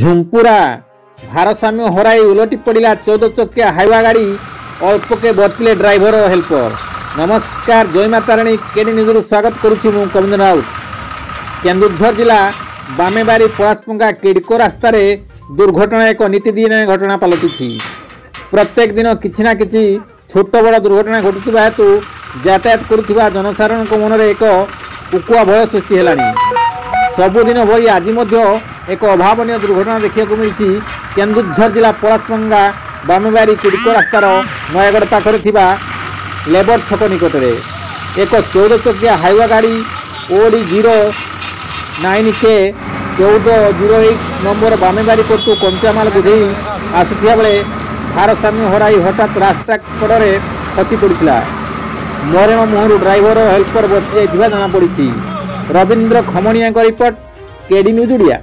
ঝুমপুরা ভারসাম্য হরাই উলটি পড়া চৌদ চকিয়া হাইওয়া গাড়ি অল্পকে বর্তিলে ড্রাইভর ও হেল্পর নমস্কার জয়মা তারিণী কেডি নিউজরু স্বাগত করুছি মু কবিন্দ রাউত কেন্দুঝর জেলা বামেবাড়ি পলাশপঙ্গা কিডকো রাস্তায় দুর্ঘটনা এক নীতিদিন ঘটনা পালটিছি প্রত্যেক দিন কিছু না কিছু ছোট বড় দুর্ঘটনা ঘটুଥିବା হেতু যাতায়াত করুଥିବା জনসাধারণ ମନରେ এক উকুয়া ভয় সৃষ্টি হলানি সবুদিন ଭଳି আজি মধ্য ଏକ ଅଭାବନୀୟ ଦୁର୍ଘଟଣା ଦେଖିବାକୁ ମିଳିଛି କେନ୍ଦୁଝର ଜିଲ୍ଲା ପଳାଶପଙ୍ଗା ବାମବାରୀ ତିର୍କ ରାସ୍ତାର ନୟାଗଡ଼ ପାଖରେ ଥିବା ଲେବର ଛକ ନିକଟରେ ଏକ ଚଉଦ ଚକିଆ ହାଇୱା ଗାଡ଼ି ଓଡ଼ି ଜିରୋ ନାଇନ୍ କେ ଚଉଦ ଜିରୋ ଏଇଟ୍ ନମ୍ବର ବାମେବାରୀ ପଟୁ କଞ୍ଚାମାଲ ବୁଝେଇ ଆସୁଥିବା ବେଳେ ଭାରସାମ୍ୟ ହରାଇ ହଠାତ୍ ରାସ୍ତା କଡ଼ରେ ଖସି ପଡ଼ିଥିଲା ମରଣ ମୁହଁରୁ ଡ୍ରାଇଭର ଓ ହେଲ୍ପର ବସିଯାଇଥିବା ଜଣାପଡ଼ିଛି ରବୀନ୍ଦ୍ର ଖମଣିଆଙ୍କ ରିପୋର୍ଟ କେଡି ନ୍ୟୁଜ୍ ଓଡ଼ିଆ